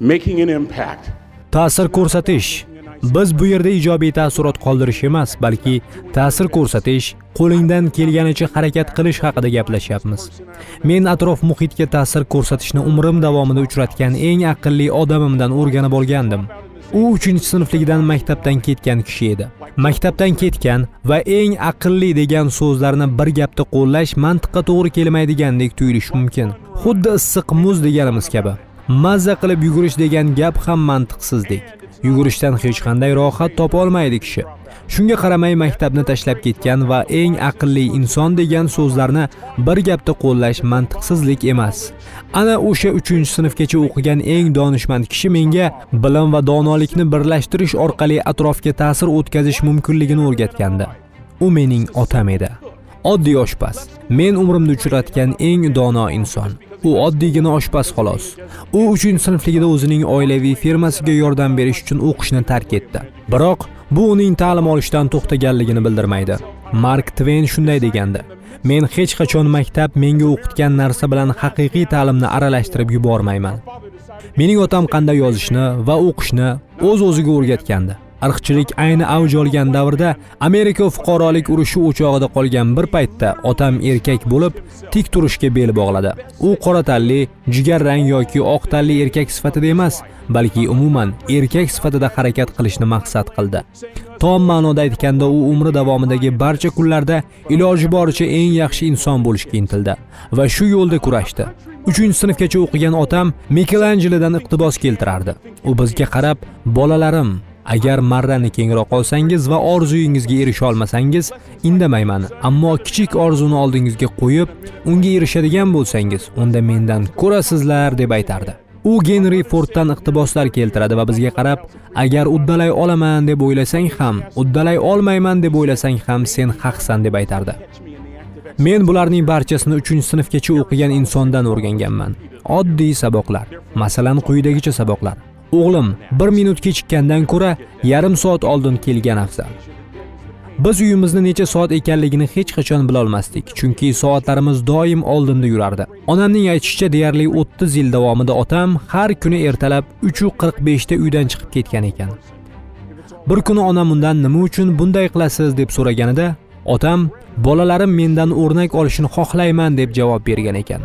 making an impact. ta'sir ko'rsatish. Biz bu yerda ijobiy taassurot qoldirish emas balki ta'sir ko'rsatish qo'lingdan kelganicha harakat qilish haqida gaplashyapmiz. Men atrof muhitga ta'sir ko'rsatishni umrim davomida uchratgan eng aqlli odamimdan o'rganib olgandim. U 3 sinfligidan maktabdan ketgan kishi edi. Maktabdan ketgan va eng aqlli degan so'zlarni bir gapda qo'llash mantiqqa to'g'ri kelmaydigandek tuyulishi mumkin. Xuddi issiq muz deganimiz kabi. Mazza qilib yugurish degan gap ham mantiqsizdek yugurishdan hech qanday rohat topa olmaydi kishi. Shunga qaramay maktabni tashlab ketgan va eng aqlli inson degan so'zlarni bir gapda qo'llash mantiqsizlik emas. Ana o'sha 3 sinfgacha o'qigan eng donishmand kishi menga bilim va donolikni birlashtirish orqali atrofga ta'sir o'tkazish mumkinligini o'rgatgandi. U mening otam edi. Oddiy oshpaz. Men umrimda uchratgan eng dono inson. U oddiygina oshpaz xolos. U 3 sinfligida o'zining oilaviy firmasiga yordam berish uchun o'qishni tark etdi. Biroq bu uning ta'lim olishdan to'xtaganligini bildirmaydi. Mark tven shunday degandi. Men hech qachon maktab menga o'qitgan narsa bilan haqiqiy ta'limni aralashtirib yubormayman. Mening otam qanday yozishni va o'qishni o'z o'ziga o'rgatgandi. Irqchilik ayni avj olgan davrda amerika fuqarolik urushi o'chog'ida qolgan bir paytda otam erkak bo'lib tik turishga bel bog'ladi. U qora tanli jigarrang yoki oq tanli erkak sifatida emas balki umuman erkak sifatida harakat qilishni maqsad qildi. Tom ma'noda aytganda u umri davomidagi barcha kunlarda iloji boricha eng yaxshi inson bo'lishga intildi va shu yo'lda kurashdi. Uchinchi sinfgacha o'qigan otam mikelanjelodan iqtibos keltirardi. U bizga qarab bolalarim agar marrani kengroq olsangiz va orzuyingizga erisha olmasangiz indamayman. Ammo kichik orzuni oldingizga qo'yib unga erishadigan bo'lsangiz unda mendan ko'rasizlar deb aytardi. U genri forddan iqtiboslar keltiradi va bizga qarab agar uddalay olaman deb o'ylasang ham uddalay olmayman deb o'ylasang ham sen haqsan deb aytardi. Men bularning barchasini 3 sinfgacha o'qigan insondan o'rganganman. Oddiy saboqlar. Masalan quyidagicha saboqlar. O'g'lim bir minut kechikkandan ko'ra yarim soat oldin kelgan afzal. Biz uyimizni necha soat ekanligini hech qachon bilolmasdik chunki soatlarimiz doim oldinda yurardi. Onamning aytishicha deyarli 30 yil davomida otam har kuni ertalab 3:45 da uydan chiqib ketgan ekan. Bir kuni onam undan nima uchun bunday qilasiz deb so'raganida otam bolalarim mendan o'rnak olishini xohlayman deb javob bergan ekan.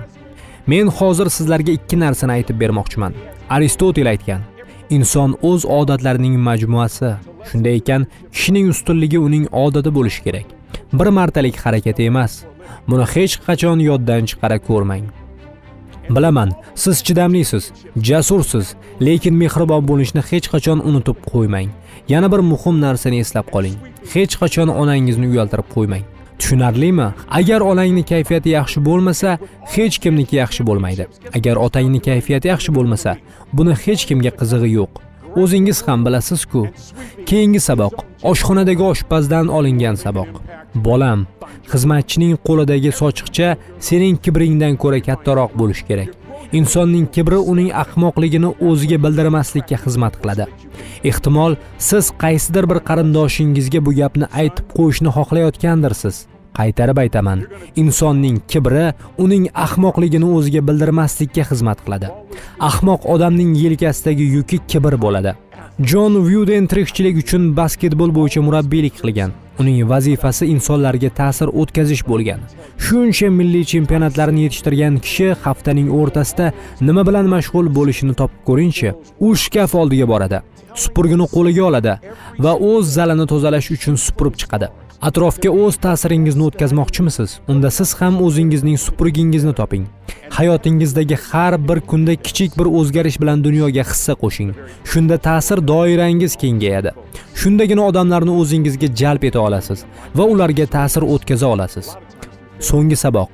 Men hozir sizlarga ikki narsani aytib bermoqchiman. Aristotel aytgan inson o'z odatlarining majmuasi. Shunday ekan kishining ustunligi uning odati bo'lishi kerak. Bir martalik harakat emas. Buni hech qachon yoddan chiqara ko'rmang. Bilaman siz chidamlisiz jasursiz lekin mehribon bo'lishni hech qachon unutib qo'ymang. Yana bir muhim narsani eslab qoling. Hech qachon onangizni uyaltirib qo'ymang. Tushunarlimi? Agar onangni kayfiyati yaxshi bo'lmasa hech kimniki yaxshi bo'lmaydi. Agar otangni kayfiyati yaxshi bo'lmasa buni hech kimga qizig'i yo'q. O'zingiz ham bilasiz-ku keyingi saboq oshxonadagi oshpazdan olingan saboq. Bolam xizmatchining qo'lidagi sochiqcha sening kibringdan ko'ra kattaroq bo'lishi kerak. Insonning kibri uning ahmoqligini o'ziga bildirmaslikka xizmat qiladi. Ehtimol siz qaysidir bir qarindoshingizga bu gapni aytib qo'yishni xohlayotgandirsiz. Qaytarib aytaman. Insonning kibri uning ahmoqligini o'ziga bildirmaslikka xizmat qiladi. Ahmoq odamning yelkasidagi yuki kibr bo'ladi. Jon vyuden tirikchilik uchun basketbol bo'yicha murabbiylik qilgan. Uning vazifasi insonlarga ta'sir o'tkazish bo'lgan. Shuncha milliy chempionatlarni yetishtirgan kishi haftaning o'rtasida nima bilan mashg'ul bo'lishini topib ko'ringchi u shkaf oldiga boradi. Supurgini qo'liga oladi va o'z zalini tozalash uchun supurib chiqadi. Atrofga o'z ta'siringizni o'tkazmoqchimisiz? Unda siz ham o'zingizning supurgingizni toping. Hayotingizdagi har bir kunda kichik bir o'zgarish bilan dunyoga hissa qo'shing. Shunda ta'sir doirangiz kengayadi. Shundagina odamlarni o'zingizga jalb eta olasiz va ularga ta'sir o'tkaza olasiz. So'nggi saboq.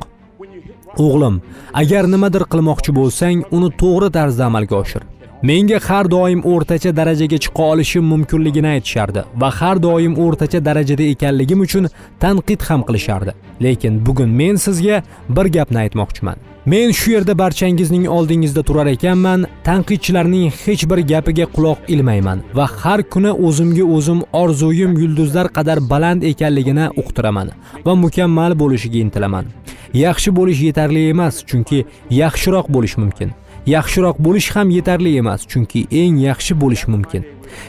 O'g'lim agar nimadir qilmoqchi bo'lsang uni to'g'ri tarzda amalga oshir. Menga har doim o'rtacha darajaga chiqa olishim mumkinligini aytishardi va har doim o'rtacha darajada ekanligim uchun tanqid ham qilishardi. Lekin bugun men sizga bir gapni aytmoqchiman. Men shu yerda barchangizning oldingizda turar ekanman tanqidchilarning hech bir gapiga quloq ilmayman va har kuni o'zimga o'zim orzuyim yulduzlar qadar baland ekanligini uqtiraman va mukammal bo'lishiga intilaman. Yaxshi bo'lish yetarli emas chunki yaxshiroq bo'lish mumkin. Yaxshiroq bo'lish ham yetarli emas chunki eng yaxshi bo'lish mumkin.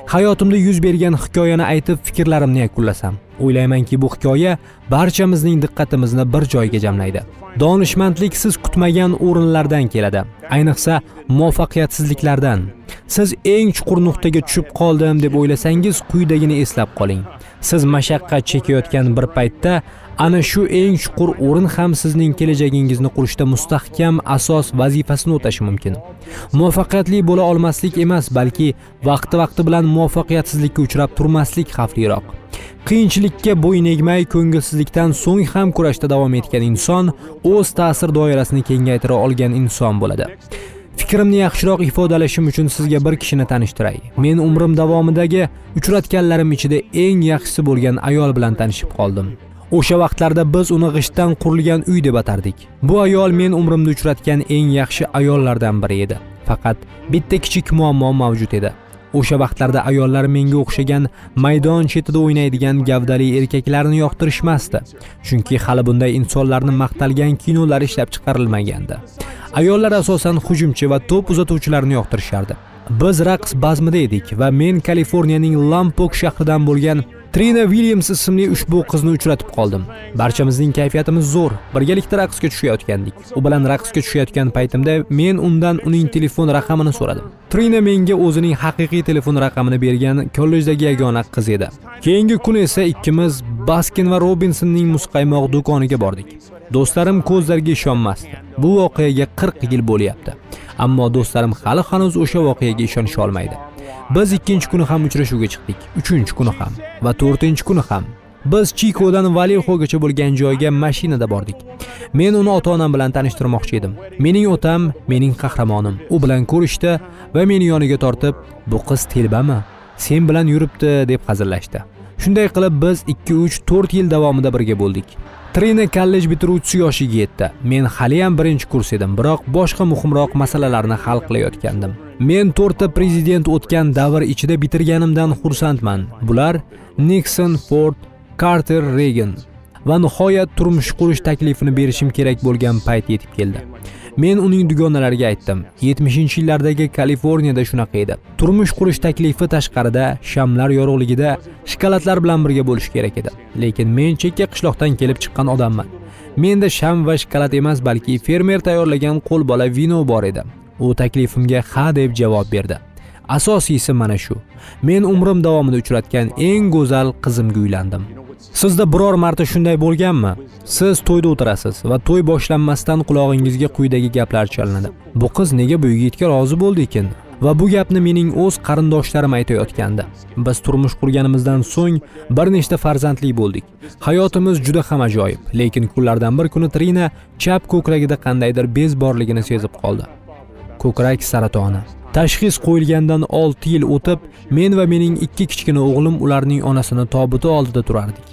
Hayotimda yuz bergan hikoyani aytib fikrlarimni yakunlasam o'ylaymanki bu hikoya barchamizning diqqatimizni bir joyga jamlaydi. Donishmandlik siz kutmagan o'rinlardan keladi ayniqsa muvaffaqiyatsizliklardan. Siz eng chuqur nuqtaga tushib qoldim deb o'ylasangiz quyidagini eslab qoling. Siz mashaqqat chekayotgan bir paytda ana shu eng chuqur o'rin ham sizning kelajagingizni qurishda mustahkam asos vazifasini o'tashi mumkin. Muvaffaqiyatli bo'la olmaslik emas balki vaqti vaqti bilan muvaffaqiyatsizlikka uchrab turmaslik xavfliroq. Qiyinchilikka bo'yin egmay ko'ngilsizlikdan so'ng ham kurashda davom etgan inson o'z ta'sir doirasini kengaytira olgan inson bo'ladi. Fikrimni yaxshiroq ifodalashim uchun sizga bir kishini tanishtiray. Men umrim davomidagi uchratganlarim ichida eng yaxshisi bo'lgan ayol bilan tanishib qoldim. O'sha vaqtlarda biz uni g'ishtdan qurilgan uy deb atardik. Bu ayol men umrimda uchratgan eng yaxshi ayollardan biri edi. Faqat bitta kichik muammo mavjud edi. O'sha vaqtlarda ayollar menga o'xshagan maydon chetida o'ynaydigan gavdali erkaklarni yoqtirishmasdi. Chunki hali bunday insonlarni maqtalgan kinolar ishlab chiqarilmagandi. Ayollar asosan hujumchi va to'p uzatuvchilarni yoqtirishardi. Biz raqs bazmida edik va men kaliforniyaning lampok shahridan bo'lgan trina Williams ismli ushbu qizni uchratib qoldim. Barchamizning kayfiyatimiz zo'r birgalikda raqsga tushayotgandik. U bilan raqsga tushayotgan paytimda men undan uning telefon raqamini so'radim. Trina menga o'zining haqiqiy telefon raqamini bergan kollejdagi yagona qiz edi. Keyingi kuni esa ikkimiz baskin va robinsonning muzqaymoq do'koniga bordik. Do'stlarim ko'zlariga ishonmasdi. Bu voqeaga 40 yil bo'lyapti. Ammo do'stlarim hali hanuz o'sha voqeaga ishonisha olmaydi biz ikkinchi kuni ham uchrashuvga chiqdik. Uchinchi kuni ham va to'rtinchi kuni ham. Biz chikodan valixogacha bo'lgan joyga mashinada bordik. Men uni ota onam bilan tanishtirmoqchi edim. Mening otam mening qahramonim. U bilan ko'rishdi va meni yoniga tortib bu qiz telbami? Sen bilan yuribdi deb hazillashdi. Shunday qilib biz 2-3-4 yil davomida birga bo'ldik. Trina kollej bitiruvchisi yoshiga yetdi. Men haliyam birinchi kurs edim biroq boshqa muhimroq masalalarni hal qilayotgandim. Men to'rtta prezident o'tgan davr ichida bitirganimdan xursandman. Bular nikson ford karter regan va nihoyat turmush qurish taklifini berishim kerak bo'lgan payt yetib keldi. Men uning dugonalariga aytdim. 70 yillardagi kaliforniyada shunaqa edi. Turmush qurish taklifi tashqarida shamlar yorug'ligida shokoladlar bilan birga bo'lishi kerak edi. Lekin men chekka qishloqdan kelib chiqqan odamman. Menda sham va shokolad emas balki fermer tayyorlagan qo'lbola vino bor edi. U taklifimga ha deb javob berdi. Asosiysi mana shu. Men umrim davomida uchratgan eng go'zal qizimga uylandim. Sizda biror marta shunday bo'lganmi? Siz to'yda o'tirasiz va to'y boshlanmasdan qulog'ingizga quyidagi gaplar chalinadi. Bu qiz nega bu yigitga rozi bo'ldi ekan? Va bu gapni mening o'z qarindoshlarim aytayotgandi. Biz turmush qurganimizdan so'ng bir nechta farzandli bo'ldik. Hayotimiz juda ham ajoyib lekin kunlardan bir kuni trina chap ko'kragida qandaydir bez borligini sezib qoldi. Ko'krak saratoni. Tashxis qo'yilgandan 6 yil o'tib men va mening ikki kichkina o'g'lim ularning onasini tobuti oldida turardik.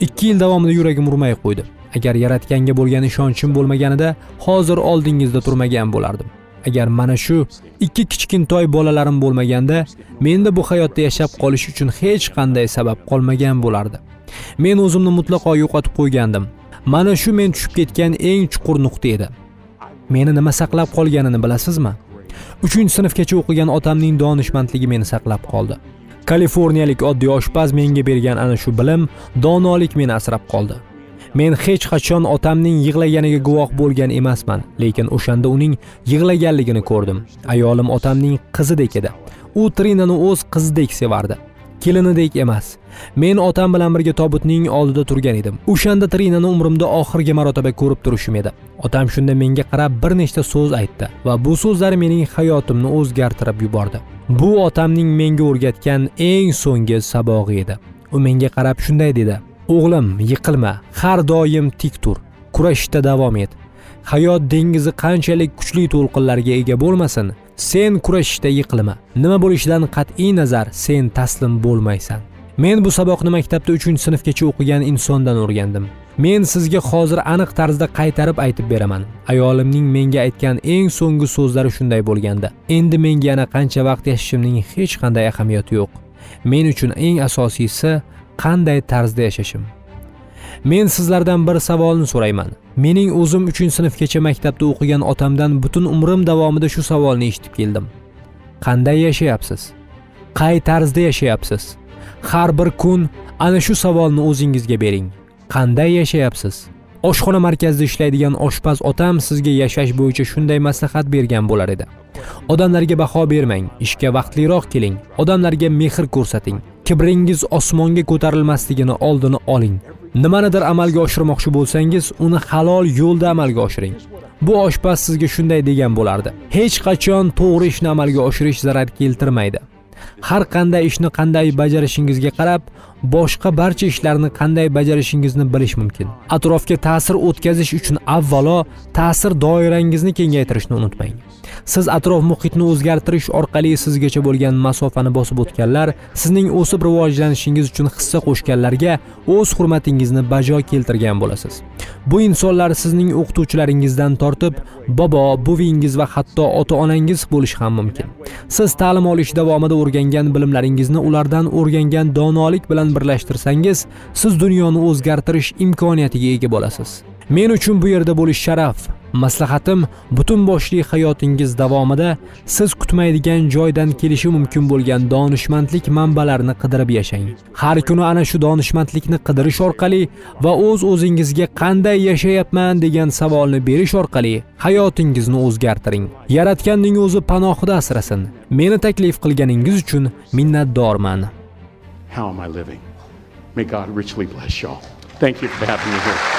2 yil davomida yuragim urmay qo'ydi. Agar yaratganga bo'lgan ishonchim bo'lmaganida hozir oldingizda turmagan bo'lardim. Agar mana shu ikki kichkintoy bolalarim bo'lmaganda menda bu hayotda yashab qolish uchun hech qanday sabab qolmagan bo'lardi. Men o'zimni mutlaqo yo'qotib qo'ygandim. Mana shu men tushib ketgan eng chuqur nuqta edi. Meni nima saqlab qolganini bilasizmi? Uchinchi sinfgacha o'qigan otamning donishmandligi meni saqlab qoldi. Kaliforniyalik oddiy oshpaz menga bergan ana shu bilim donolik meni asrab qoldi. Men hech qachon otamning yig'laganiga guvoh bo'lgan emasman lekin o'shanda uning yig'laganligini ko'rdim. Ayolim otamning qizidek edi. U trinani o'z qizidek sevardi. Kelinidek emas. Men otam bilan birga tobutning oldida turgan edim. O'shanda trinani umrimda oxirgi marotaba ko'rib turishim edi. Otam shunda menga qarab bir nechta so'z aytdi va bu so'zlar mening hayotimni o'zgartirib yubordi. Bu otamning menga o'rgatgan eng so'nggi sabog'i edi. U menga qarab shunday dedi. O'g'lim yiqilma har doim tik tur kurashishda davom et. Hayot dengizi qanchalik kuchli to'lqinlarga ega bo'lmasin. Sen kurashishda yiqilma. Nima bo'lishidan qat'iy nazar sen taslim bo'lmaysan. Men bu saboqni maktabda 3 sinfgacha o'qigan insondan o'rgandim. Men sizga hozir aniq tarzda qaytarib aytib beraman. Ayolimning menga aytgan eng so'nggi so'zlari shunday bo'lgandi endi menga yana qancha vaqt yashashimning hech qanday ahamiyati yo'q. Men uchun eng asosiysi qanday tarzda yashashim. Men sizlardan bir savolni so'rayman. Mening o'zim 3 sinfgacha maktabda o'qigan otamdan butun umrim davomida shu savolni eshitib keldim. Qanday yashayapsiz? Qay tarzda yashayapsiz? Har bir kun ana shu savolni o'zingizga bering. Qanday yashayapsiz? Oshxona markazida ishlaydigan oshpaz otam sizga yashash bo'yicha shunday maslahat bergan bo'lar edi. Odamlarga baho bermang ishga vaqtliroq keling. Odamlarga mehr ko'rsating. Kibringiz osmonga ko'tarilmasligini oldini oling. Nimanidir amalga oshirmoqchi bo'lsangiz uni halol yo'lda amalga oshiring. Bu oshpaz sizga shunday degan bo'lardi. Hech qachon to'g'ri ishni amalga oshirish zarar keltirmaydi. Har qanday ishni qanday bajarishingizga qarab boshqa barcha ishlarni qanday bajarishingizni bilish mumkin. Atrofga ta'sir o'tkazish uchun avvalo ta'sir doirangizni kengaytirishni unutmang. Siz atrof muhitni o'zgartirish orqali sizgacha bo'lgan masofani bosib o'tganlar sizning o'sib rivojlanishingiz uchun hissa qo'shganlarga o'z hurmatingizni bajo keltirgan bo'lasiz. Bu insonlar sizning o'qituvchilaringizdan tortib bobo buvingiz va hatto ota onangiz bo'lishi ham mumkin. Siz ta'lim olish davomida o'rgangan bilimlaringizni ulardan o'rgangan donolik bilan birlashtirsangiz siz dunyoni o'zgartirish imkoniyatiga ega bo'lasiz. Men uchun bu yerda bo'lish sharaf. Maslahatim butun boshli hayotingiz davomida siz kutmaydigan joydan kelishi mumkin bo'lgan donishmandlik manbalarini qidirib yashang har kuni ana shu donishmandlikni qidirish orqali va o'z o'zingizga qanday yashayapman degan savolni berish orqali hayotingizni o'zgartiring yaratganning o'zi panohida asrasin meni taklif qilganingiz uchun minnatdorman How am I living? May God richly bless y'all. Thank you for having me here.